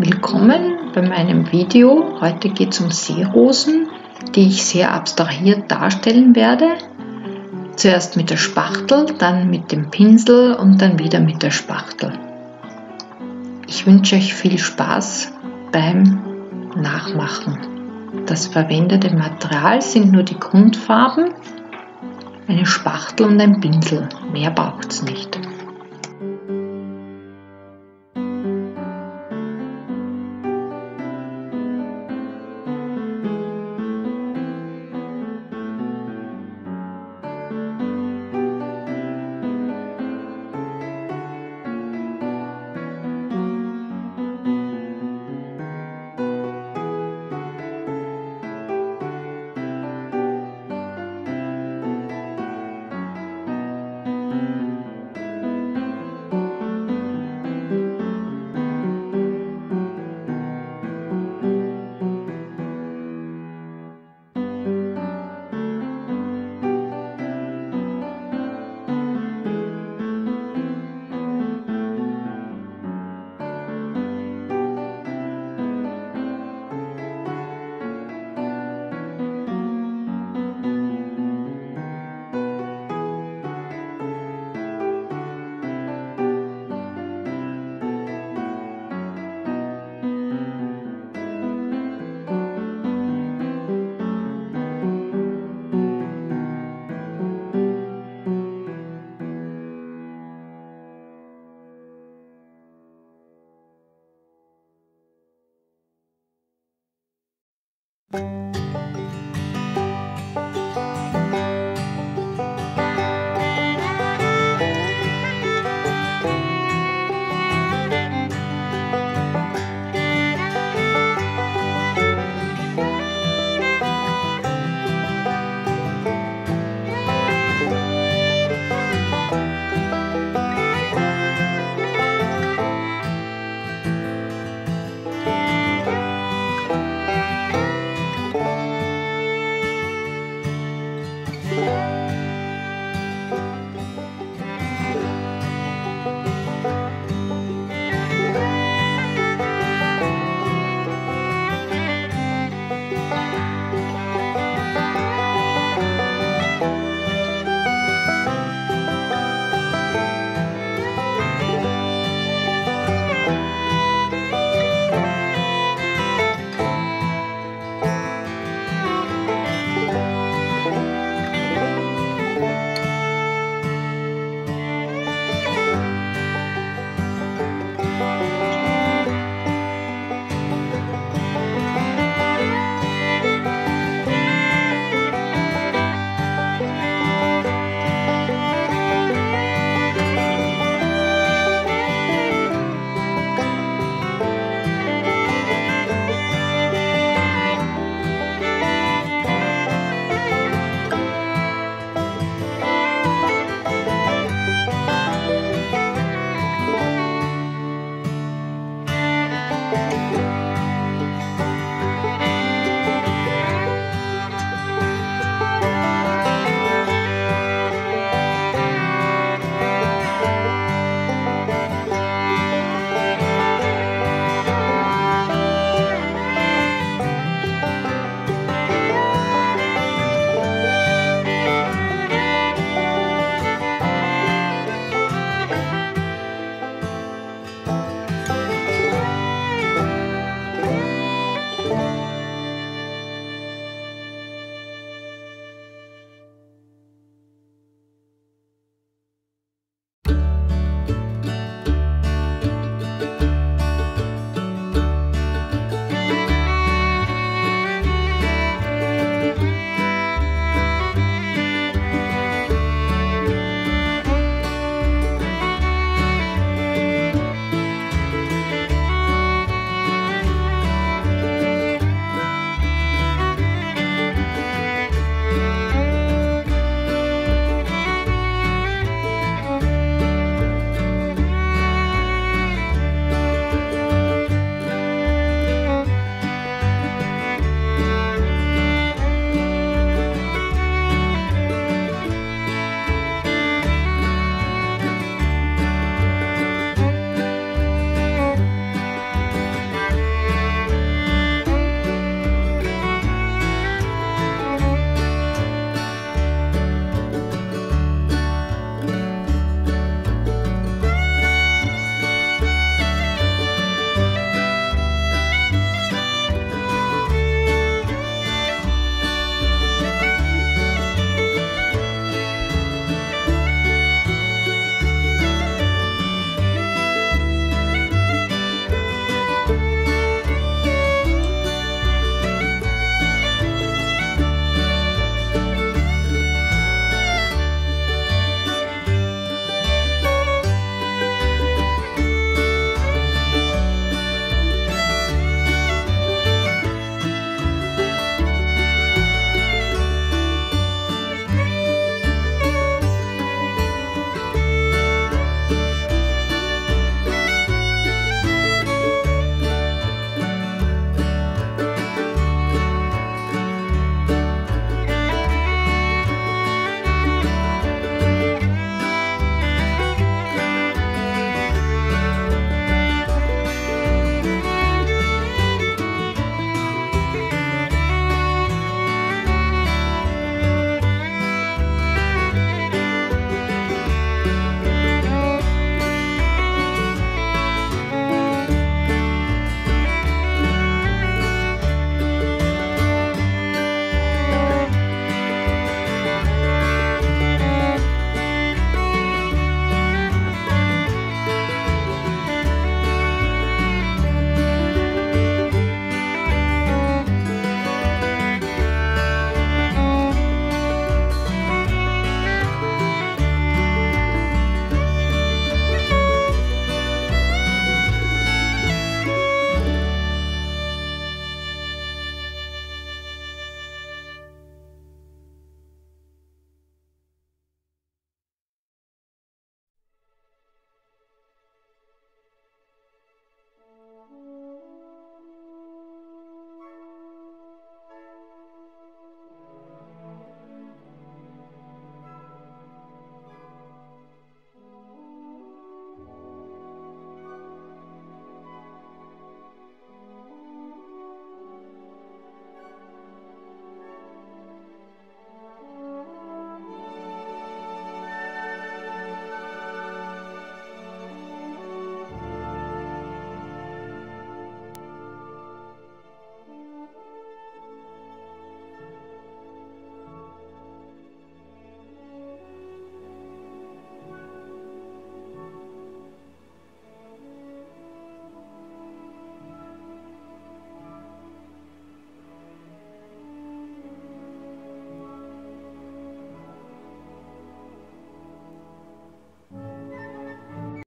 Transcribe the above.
Willkommen bei meinem Video. Heute geht es um Seerosen, die ich sehr abstrahiert darstellen werde. Zuerst mit der Spachtel, dann mit dem Pinsel und dann wieder mit der Spachtel. Ich wünsche euch viel Spaß beim Nachmachen. Das verwendete Material sind nur die Grundfarben, eine Spachtel und ein Pinsel. Mehr braucht es nicht. you